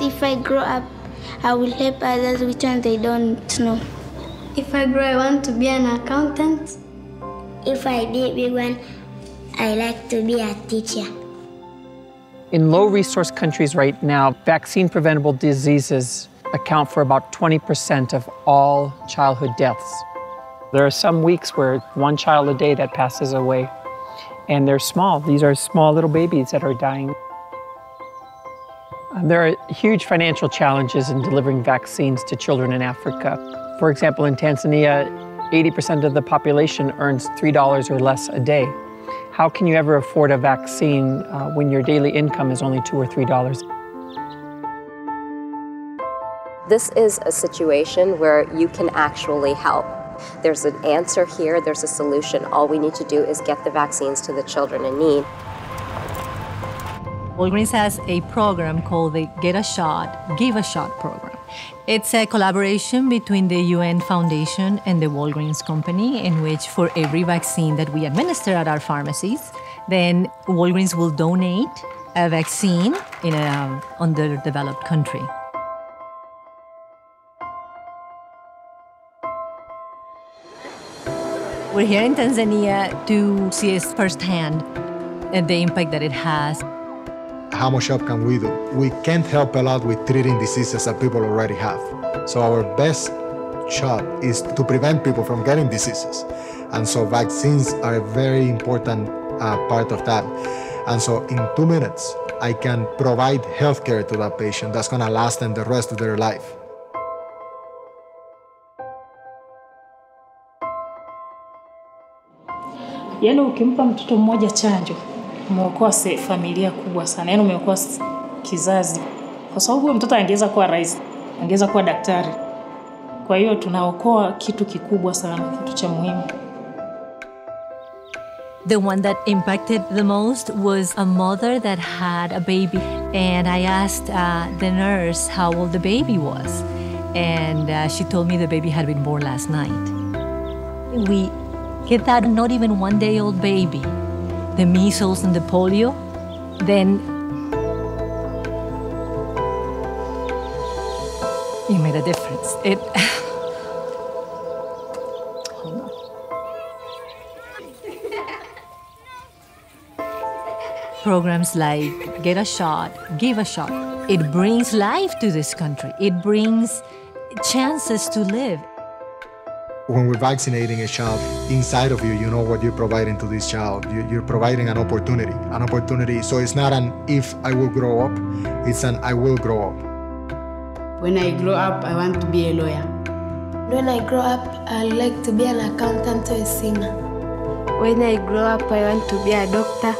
If I grow up, I will help others which ones they don't know. If I grow, I want to be an accountant. If I be a big one, I like to be a teacher. In low resource countries right now, vaccine preventable diseases account for about 20% of all childhood deaths. There are some weeks where one child a day that passes away, and they're small. These are small little babies that are dying. Uh, there are huge financial challenges in delivering vaccines to children in Africa. For example, in Tanzania, 80% of the population earns $3 or less a day. How can you ever afford a vaccine uh, when your daily income is only 2 or $3? This is a situation where you can actually help. There's an answer here, there's a solution. All we need to do is get the vaccines to the children in need. Walgreens has a program called the Get a Shot, Give a Shot program. It's a collaboration between the UN Foundation and the Walgreens Company, in which for every vaccine that we administer at our pharmacies, then Walgreens will donate a vaccine in an um, underdeveloped country. We're here in Tanzania to see firsthand and the impact that it has how much help can we do? We can't help a lot with treating diseases that people already have. So our best shot is to prevent people from getting diseases. And so vaccines are a very important uh, part of that. And so in two minutes, I can provide healthcare to that patient that's gonna last them the rest of their life. Yaani ukimpa mtoto mmoja chanjo umeokoa familia kubwa sana, yaani umeokoa kizazi, kwa sababu huyo mtoto angeweza kuwa rais, angeweza kuwa daktari. Kwa hiyo tunaokoa kitu kikubwa sana, kitu cha muhimu. The one that impacted the most was a mother that had a baby. And I asked uh, the nurse how old the baby was. And uh, she told me the baby had been born last night. We get that not even one day old baby the measles and the polio, then you made a difference. It. Programs like Get a Shot, Give a Shot, it brings life to this country. It brings chances to live when we're vaccinating a child inside of you you know what you're providing to this child. You're providing an opportunity. An opportunity. So it's not an if i will grow up it's an i will grow up. When i grow up i want to be a lawyer. When i grow up i like to be an accountant or a singer when i grow up i want to be a doctor